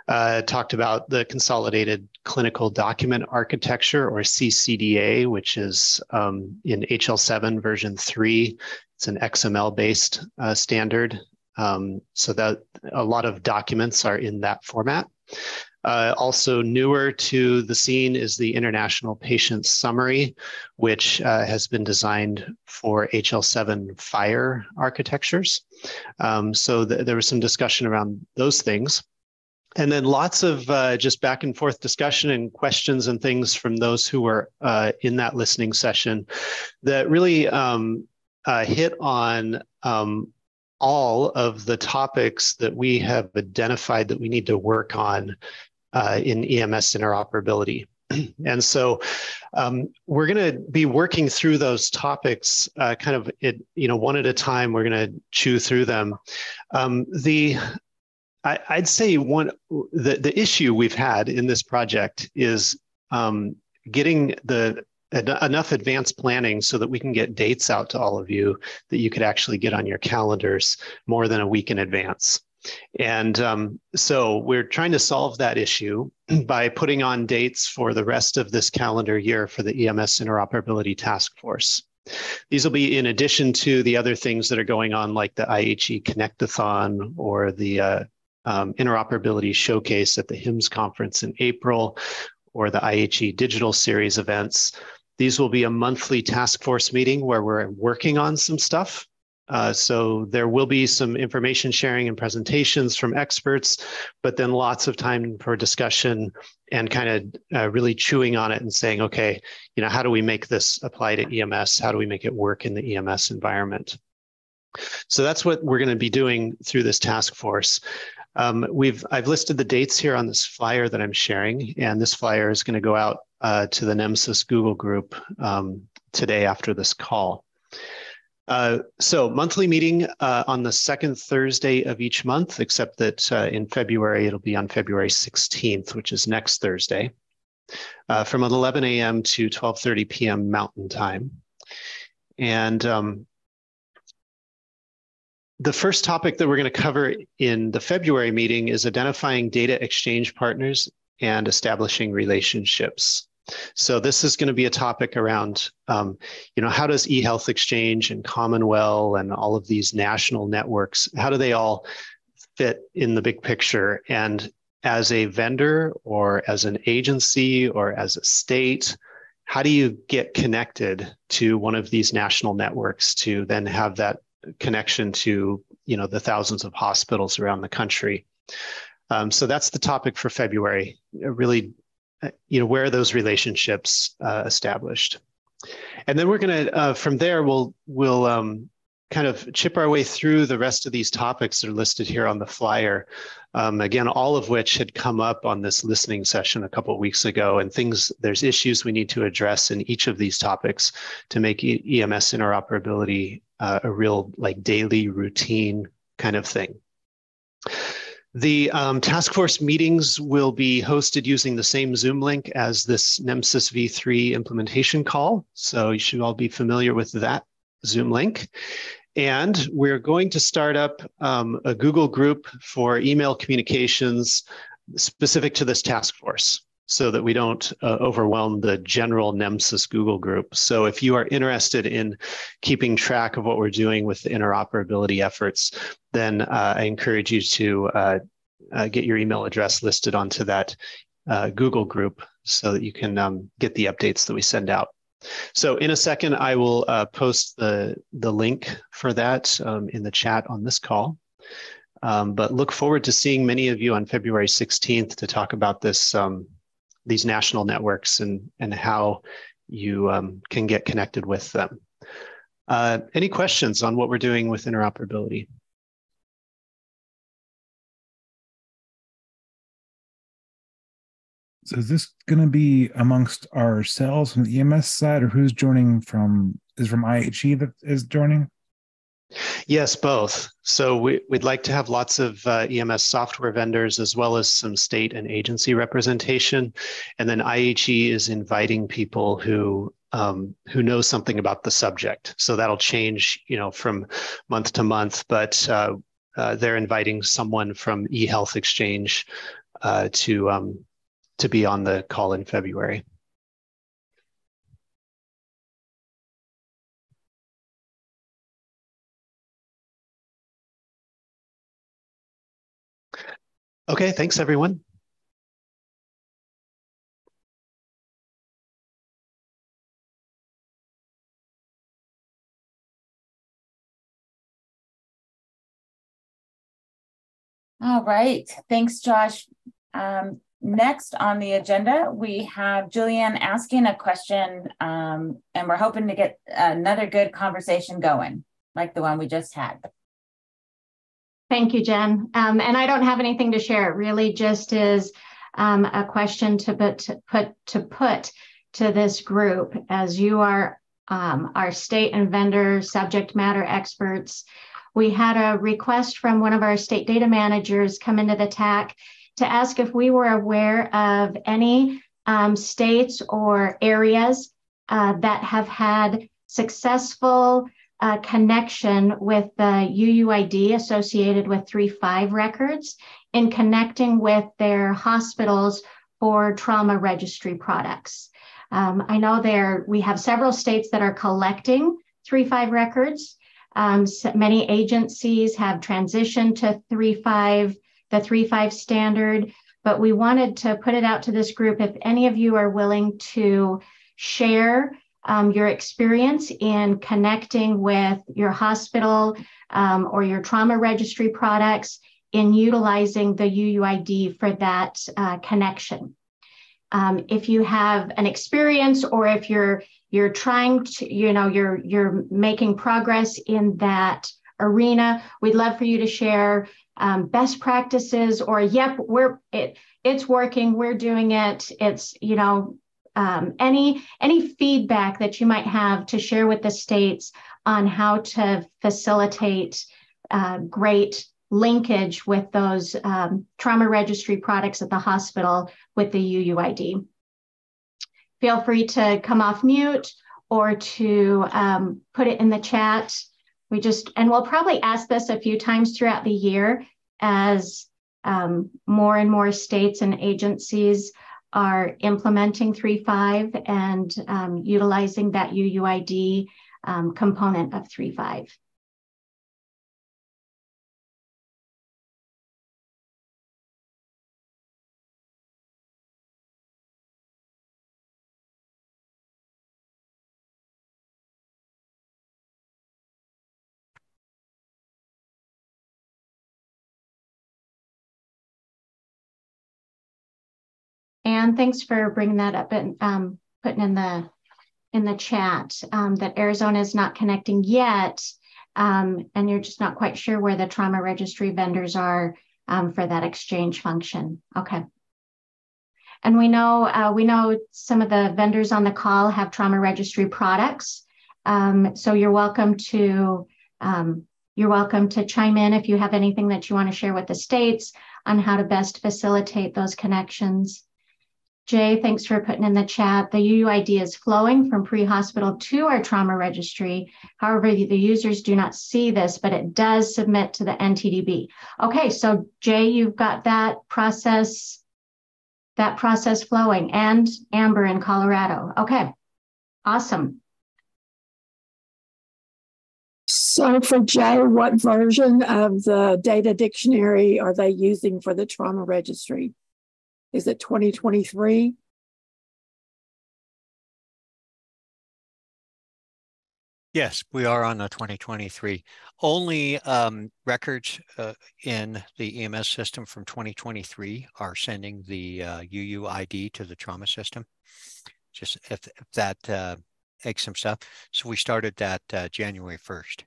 Uh, talked about the consolidated clinical document architecture or CCDA, which is um, in HL7 version 3. It's an XML based uh, standard. Um, so that a lot of documents are in that format. Uh, also newer to the scene is the International Patient Summary, which uh, has been designed for HL7 FHIR architectures. Um, so th there was some discussion around those things. And then lots of uh, just back and forth discussion and questions and things from those who were uh, in that listening session that really um, uh, hit on um, all of the topics that we have identified that we need to work on uh, in EMS interoperability. and so um, we're going to be working through those topics uh, kind of it, you know one at a time we're going to chew through them um, the I, would say one the, the issue we've had in this project is um, getting the enough advanced planning so that we can get dates out to all of you that you could actually get on your calendars more than a week in advance. And um, so we're trying to solve that issue by putting on dates for the rest of this calendar year for the EMS Interoperability Task Force. These will be in addition to the other things that are going on, like the IHE Connectathon or the uh, um, Interoperability Showcase at the HIMSS conference in April, or the IHE Digital Series events. These will be a monthly task force meeting where we're working on some stuff uh, so there will be some information sharing and presentations from experts, but then lots of time for discussion and kind of uh, really chewing on it and saying, okay, you know, how do we make this apply to EMS? How do we make it work in the EMS environment? So that's what we're going to be doing through this task force. Um, we've I've listed the dates here on this flyer that I'm sharing, and this flyer is going to go out uh, to the NEMSIS Google group um, today after this call. Uh, so monthly meeting uh, on the second Thursday of each month, except that uh, in February, it'll be on February 16th, which is next Thursday, uh, from 11 a.m. to 12.30 p.m. Mountain Time. And um, the first topic that we're going to cover in the February meeting is identifying data exchange partners and establishing relationships. So this is going to be a topic around, um, you know, how does eHealth Exchange and CommonWell and all of these national networks, how do they all fit in the big picture? And as a vendor or as an agency or as a state, how do you get connected to one of these national networks to then have that connection to you know the thousands of hospitals around the country um, so that's the topic for february really you know where are those relationships uh, established and then we're going to uh, from there we'll we'll um, kind of chip our way through the rest of these topics that are listed here on the flyer. Um, again, all of which had come up on this listening session a couple of weeks ago, and things there's issues we need to address in each of these topics to make e EMS interoperability uh, a real like daily routine kind of thing. The um, task force meetings will be hosted using the same Zoom link as this NEMSIS v3 implementation call. So you should all be familiar with that Zoom link. And we're going to start up um, a Google group for email communications specific to this task force so that we don't uh, overwhelm the general NEMSIS Google group. So if you are interested in keeping track of what we're doing with the interoperability efforts, then uh, I encourage you to uh, uh get your email address listed onto that uh, Google group so that you can um, get the updates that we send out. So in a second, I will uh, post the, the link for that um, in the chat on this call. Um, but look forward to seeing many of you on February 16th to talk about this, um, these national networks and, and how you um, can get connected with them. Uh, any questions on what we're doing with interoperability? So is this going to be amongst ourselves from the EMS side, or who's joining from? Is from IHE that is joining? Yes, both. So we, would like to have lots of uh, EMS software vendors as well as some state and agency representation, and then IHE is inviting people who um, who know something about the subject. So that'll change, you know, from month to month. But uh, uh, they're inviting someone from eHealth Exchange uh, to um, to be on the call in February. Okay, thanks everyone. All right. Thanks, Josh. Um, Next on the agenda, we have Julianne asking a question, um, and we're hoping to get another good conversation going, like the one we just had. Thank you, Jen. Um, and I don't have anything to share. It really just is um, a question to put, to put to put to this group, as you are um, our state and vendor subject matter experts. We had a request from one of our state data managers come into the TAC to ask if we were aware of any um, states or areas uh, that have had successful uh, connection with the UUID associated with 3.5 records in connecting with their hospitals for trauma registry products. Um, I know there we have several states that are collecting 3.5 records. Um, so many agencies have transitioned to 3.5 the 3-5 standard, but we wanted to put it out to this group. If any of you are willing to share um, your experience in connecting with your hospital um, or your trauma registry products in utilizing the UUID for that uh, connection. Um, if you have an experience or if you're you're trying to you know you're you're making progress in that arena we'd love for you to share um, best practices or yep we're it it's working we're doing it it's you know um, any any feedback that you might have to share with the states on how to facilitate uh, great linkage with those um, trauma registry products at the hospital with the UUID. Feel free to come off mute or to um, put it in the chat we just, and we'll probably ask this a few times throughout the year as um, more and more states and agencies are implementing 3.5 and um, utilizing that UUID um, component of 3.5. Thanks for bringing that up and um, putting in the in the chat um, that Arizona is not connecting yet, um, and you're just not quite sure where the trauma registry vendors are um, for that exchange function. Okay. And we know uh, we know some of the vendors on the call have trauma registry products. Um, so you're welcome to um, you're welcome to chime in if you have anything that you want to share with the states on how to best facilitate those connections. Jay, thanks for putting in the chat. The UUID is flowing from pre-hospital to our trauma registry. However, the users do not see this, but it does submit to the NTDB. Okay, so Jay, you've got that process, that process flowing and Amber in Colorado. Okay, awesome. So for Jay, what version of the data dictionary are they using for the trauma registry? Is it 2023? Yes, we are on the 2023. Only um, records uh, in the EMS system from 2023 are sending the uh, UUID to the trauma system. Just if, if that uh, some stuff. So we started that uh, January 1st.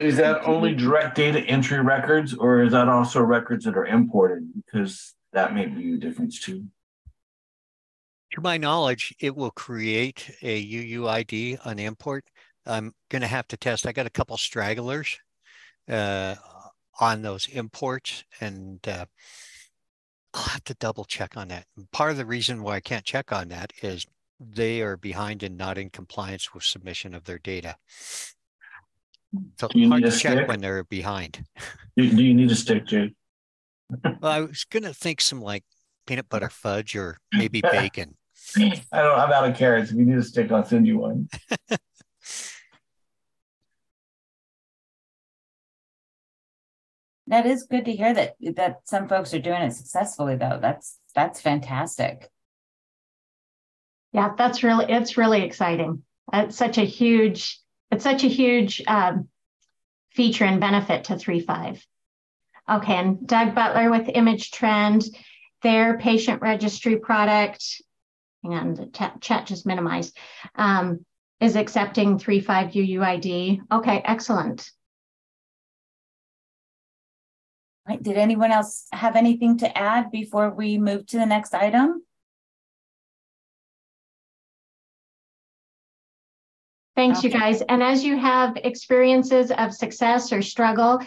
Is that only direct data entry records, or is that also records that are imported? Because that may be a difference too. To my knowledge, it will create a UUID on import. I'm going to have to test. I got a couple stragglers uh, on those imports, and uh, I'll have to double check on that. part of the reason why I can't check on that is they are behind and not in compliance with submission of their data. So Do you hard need to a check stick? when they're behind. Do, do you need a stick, Jay? well, I was gonna think some like peanut butter fudge or maybe bacon. I don't. I'm out of carrots. If you need a stick, I'll send you one. That is good to hear that that some folks are doing it successfully though. That's that's fantastic. Yeah, that's really it's really exciting. It's such a huge it's such a huge um, feature and benefit to 3.5. Okay, and Doug Butler with ImageTrend, their patient registry product, on, the chat, just minimized, um, is accepting 3.5 UUID. Okay, excellent. Did anyone else have anything to add before we move to the next item? Thanks, you guys. And as you have experiences of success or struggle,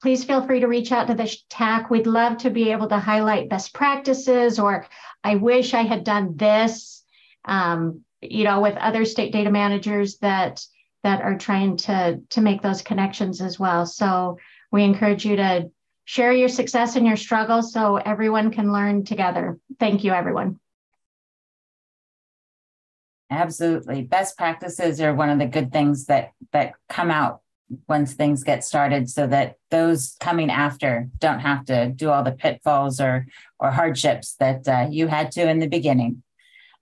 please feel free to reach out to the TAC. We'd love to be able to highlight best practices or I wish I had done this, um, you know, with other state data managers that that are trying to, to make those connections as well. So we encourage you to share your success and your struggles so everyone can learn together. Thank you, everyone. Absolutely. Best practices are one of the good things that that come out once things get started so that those coming after don't have to do all the pitfalls or or hardships that uh, you had to in the beginning.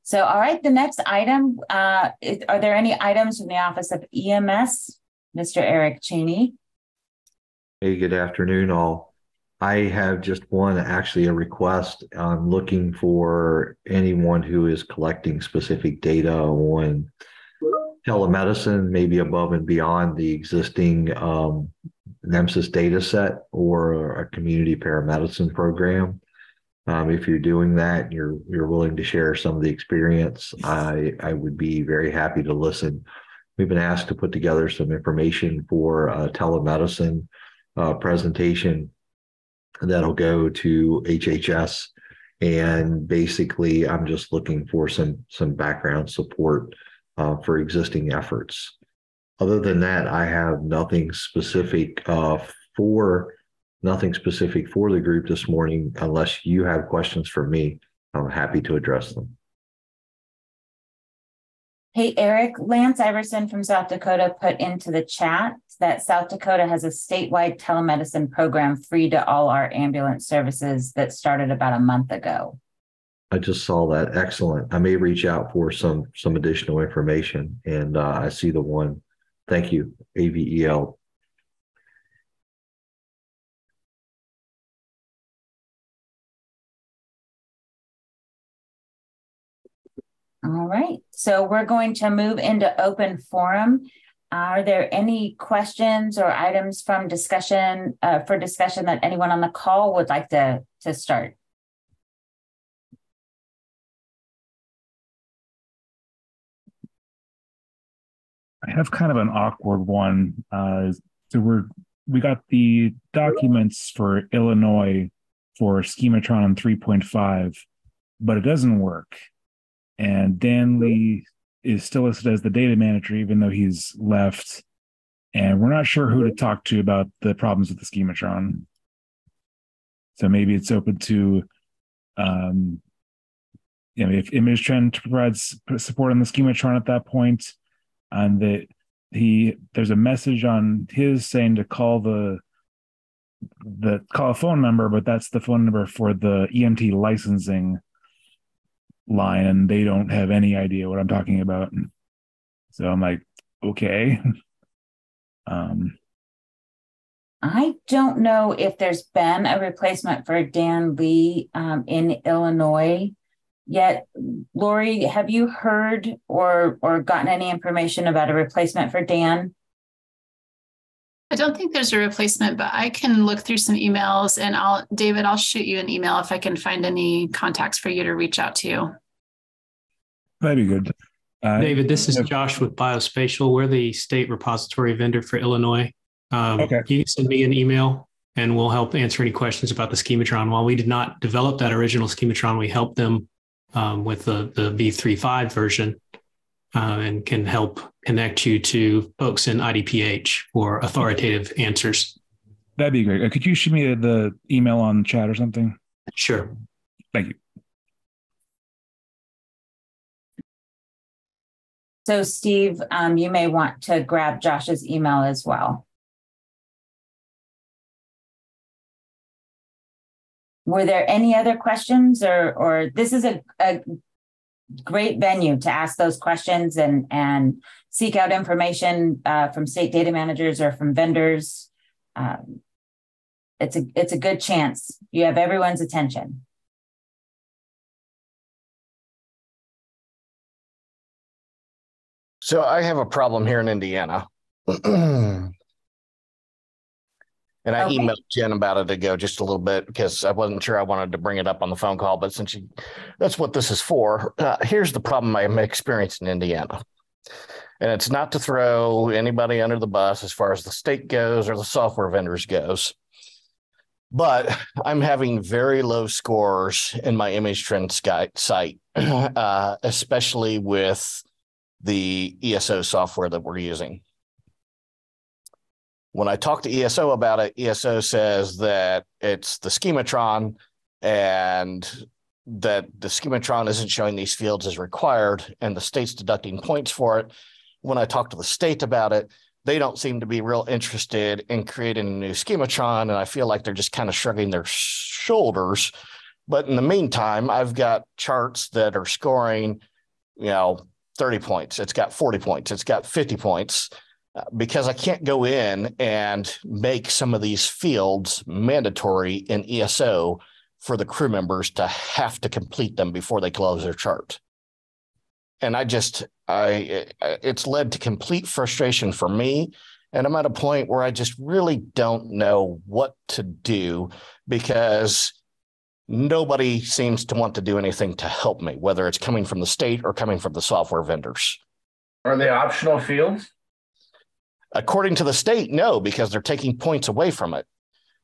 So, all right, the next item, uh, are there any items from the Office of EMS? Mr. Eric Chaney. Hey, good afternoon, all. I have just one, actually a request. I'm looking for anyone who is collecting specific data on telemedicine, maybe above and beyond the existing um, NEMSIS data set or a community paramedicine program. Um, if you're doing that, and you're you're willing to share some of the experience. I I would be very happy to listen. We've been asked to put together some information for a telemedicine uh, presentation that'll go to HHS, and basically, I'm just looking for some some background support uh, for existing efforts. Other than that, I have nothing specific uh, for nothing specific for the group this morning. Unless you have questions for me, I'm happy to address them. Hey, Eric, Lance Iverson from South Dakota put into the chat that South Dakota has a statewide telemedicine program free to all our ambulance services that started about a month ago. I just saw that. Excellent. I may reach out for some some additional information, and uh, I see the one. Thank you, AVEL. All right, so we're going to move into open forum. Are there any questions or items from discussion uh, for discussion that anyone on the call would like to, to start? I have kind of an awkward one. Uh, so we're we got the documents for Illinois for Schematron 3.5, but it doesn't work. And Dan Lee is still listed as the data manager, even though he's left. And we're not sure who to talk to about the problems with the Schematron. So maybe it's open to, um, you know, if ImageTrend provides support on the Schematron at that point, and that he there's a message on his saying to call the the call a phone number, but that's the phone number for the EMT licensing line, and they don't have any idea what I'm talking about. So I'm like, okay. um I don't know if there's been a replacement for Dan Lee um, in Illinois yet. Lauri, have you heard or or gotten any information about a replacement for Dan? I don't think there's a replacement, but I can look through some emails and I'll David, I'll shoot you an email if I can find any contacts for you to reach out to. That'd be good. Uh, David, this is Josh with Biospatial. We're the state repository vendor for Illinois. Um, okay. You can send me an email and we'll help answer any questions about the schematron. While we did not develop that original schematron, we helped them um, with the, the V35 version uh, and can help connect you to folks in IDPH for authoritative answers. That'd be great. Uh, could you shoot me the email on chat or something? Sure. Thank you. So, Steve, um, you may want to grab Josh's email as well. Were there any other questions or or this is a, a great venue to ask those questions and and seek out information uh, from state data managers or from vendors. Um, it's a it's a good chance. You have everyone's attention. So I have a problem here in Indiana. And I okay. emailed Jen about it ago just a little bit because I wasn't sure I wanted to bring it up on the phone call. But since you, that's what this is for, uh, here's the problem I'm experiencing in Indiana. And it's not to throw anybody under the bus as far as the state goes or the software vendors goes. But I'm having very low scores in my ImageTrend site, uh, especially with the ESO software that we're using. When I talk to ESO about it, ESO says that it's the schematron and that the schematron isn't showing these fields as required and the state's deducting points for it. When I talk to the state about it, they don't seem to be real interested in creating a new schematron. And I feel like they're just kind of shrugging their shoulders. But in the meantime, I've got charts that are scoring, you know, 30 points. It's got 40 points. It's got 50 points because I can't go in and make some of these fields mandatory in ESO for the crew members to have to complete them before they close their chart. And I just, I, it's led to complete frustration for me. And I'm at a point where I just really don't know what to do because nobody seems to want to do anything to help me, whether it's coming from the state or coming from the software vendors. Are they optional fields? According to the state, no, because they're taking points away from it.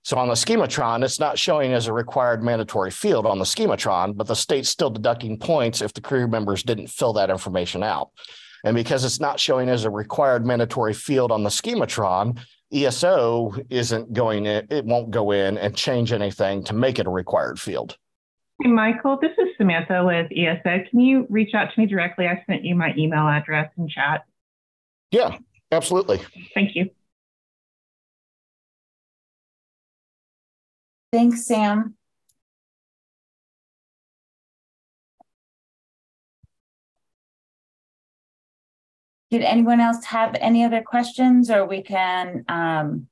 So on the schematron, it's not showing as a required mandatory field on the schematron, but the state's still deducting points if the crew members didn't fill that information out. And because it's not showing as a required mandatory field on the schematron, ESO isn't going in, it won't go in and change anything to make it a required field. Hey, Michael, this is Samantha with ESO. Can you reach out to me directly? I sent you my email address in chat. Yeah, Absolutely. Thank you. Thanks, Sam. Did anyone else have any other questions or we can um,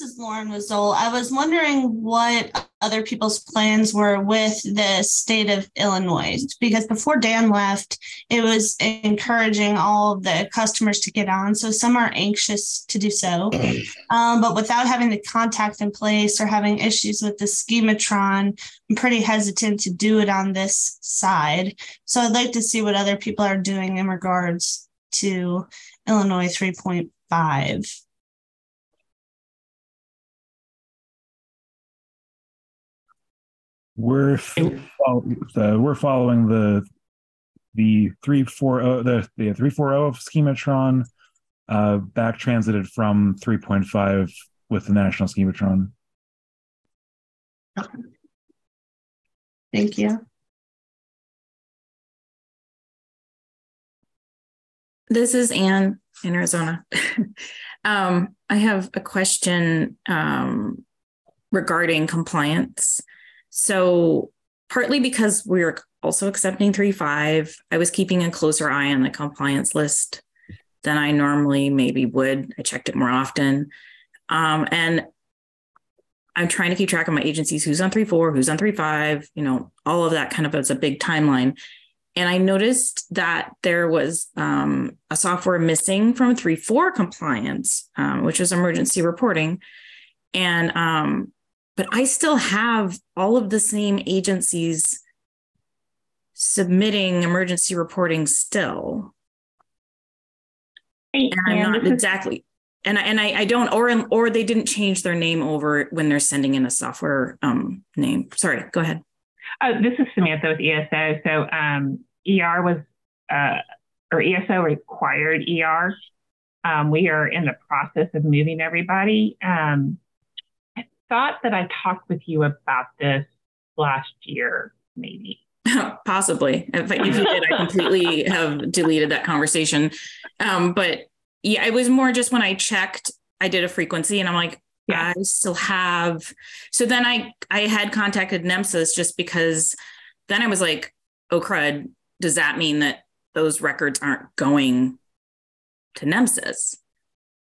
is Lauren Mazzol. I was wondering what other people's plans were with the state of Illinois because before Dan left, it was encouraging all of the customers to get on. So some are anxious to do so, um, but without having the contact in place or having issues with the schematron, I'm pretty hesitant to do it on this side. So I'd like to see what other people are doing in regards to Illinois 3.5. We're uh, we're following the the three four zero the the three four zero of schematron, uh, back transited from three point five with the national schematron. Thank you. This is Anne in Arizona. um, I have a question um, regarding compliance. So, partly because we are also accepting 3.5, I was keeping a closer eye on the compliance list than I normally maybe would. I checked it more often. Um, and I'm trying to keep track of my agencies who's on 3.4, who's on 3.5, you know, all of that kind of as a big timeline. And I noticed that there was um, a software missing from 3.4 compliance, um, which was emergency reporting. And um, but I still have all of the same agencies submitting emergency reporting still. And I'm not exactly and I, and I, I don't or or they didn't change their name over when they're sending in a software um, name. Sorry, go ahead. Uh, this is Samantha with ESO. So um, ER was uh, or ESO required ER. Um, we are in the process of moving everybody. Um, thought that I talked with you about this last year, maybe. Possibly. If, if, you did, I completely have deleted that conversation. Um, but yeah, it was more just when I checked, I did a frequency and I'm like, yeah. I still have. So then I I had contacted NEMSIS just because then I was like, oh crud, does that mean that those records aren't going to NEMSIS?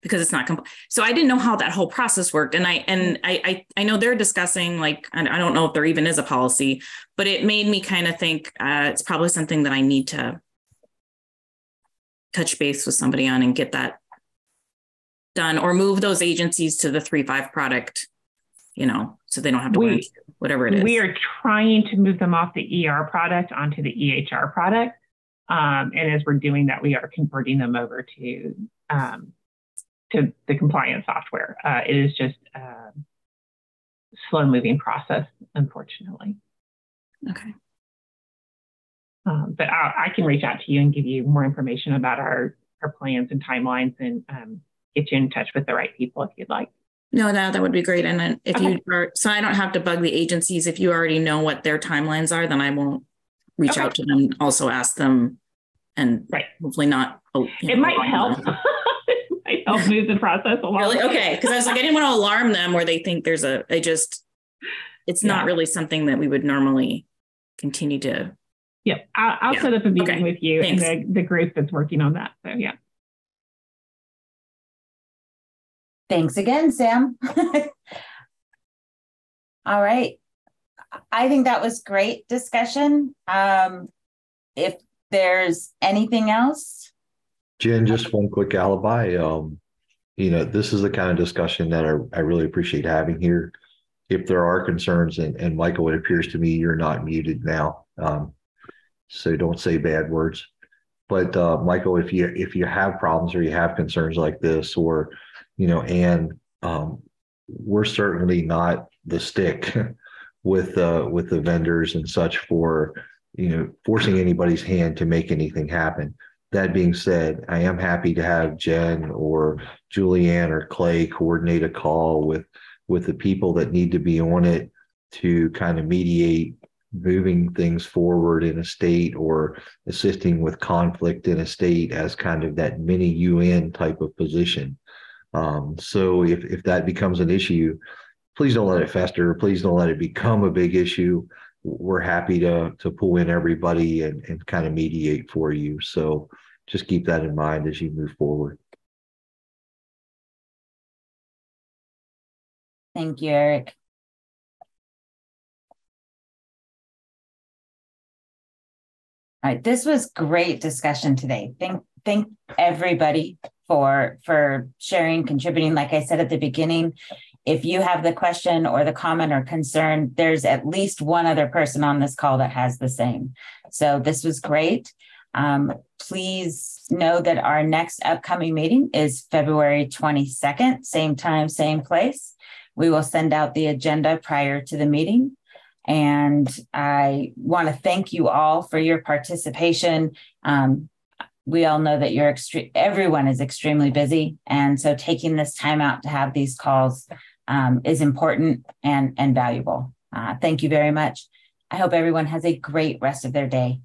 Because it's not complete. So I didn't know how that whole process worked. And I and I I, I know they're discussing like I don't know if there even is a policy, but it made me kind of think uh, it's probably something that I need to touch base with somebody on and get that done or move those agencies to the three five product, you know, so they don't have to we, whatever it is. We are trying to move them off the ER product onto the EHR product. Um, and as we're doing that, we are converting them over to um, to the compliance software. Uh, it is just a slow moving process, unfortunately. Okay. Um, but I, I, can reach out to you and give you more information about our, our plans and timelines and um, get you in touch with the right people if you'd like. No, no, that would be great. And then if okay. you are, so I don't have to bug the agencies. If you already know what their timelines are, then I won't reach okay. out to them, also ask them and right. hopefully not. Oh, it know, might help. help move the process along. Really? Okay. Because I was like, I didn't want to alarm them where they think there's a, I just, it's yeah. not really something that we would normally continue to. Yep. I'll, I'll yeah. set up a meeting okay. with you Thanks. and the, the group that's working on that. So, yeah. Thanks again, Sam. All right. I think that was great discussion. Um, if there's anything else, Jen, just one quick alibi. Um, you know, this is the kind of discussion that I, I really appreciate having here. If there are concerns, and, and Michael, it appears to me you're not muted now. Um, so don't say bad words. But uh, Michael, if you if you have problems or you have concerns like this, or you know, and um, we're certainly not the stick with uh, with the vendors and such for you know forcing anybody's hand to make anything happen that being said, I am happy to have Jen or Julianne or Clay coordinate a call with with the people that need to be on it to kind of mediate moving things forward in a state or assisting with conflict in a state as kind of that mini UN type of position. Um, so if if that becomes an issue, please don't let it fester. Please don't let it become a big issue. We're happy to to pull in everybody and, and kind of mediate for you. So just keep that in mind as you move forward. Thank you, Eric. All right, this was great discussion today. Thank thank everybody for for sharing, contributing. Like I said at the beginning, if you have the question or the comment or concern, there's at least one other person on this call that has the same. So this was great. Um, please know that our next upcoming meeting is February 22nd, same time, same place. We will send out the agenda prior to the meeting. And I want to thank you all for your participation. Um, we all know that you're extreme, everyone is extremely busy. And so taking this time out to have these calls um, is important and, and valuable. Uh, thank you very much. I hope everyone has a great rest of their day.